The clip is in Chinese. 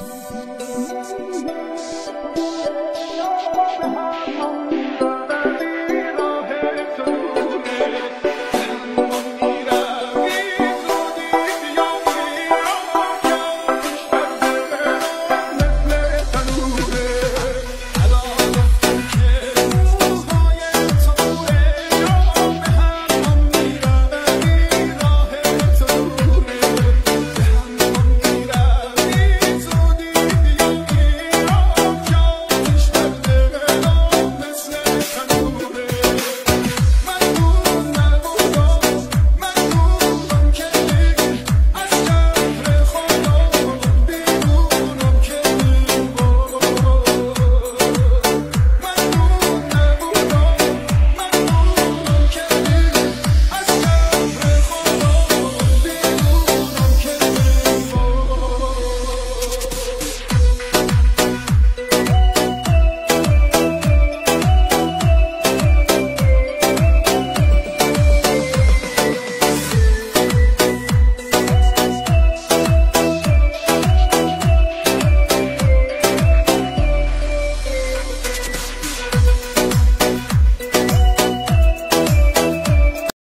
嗯。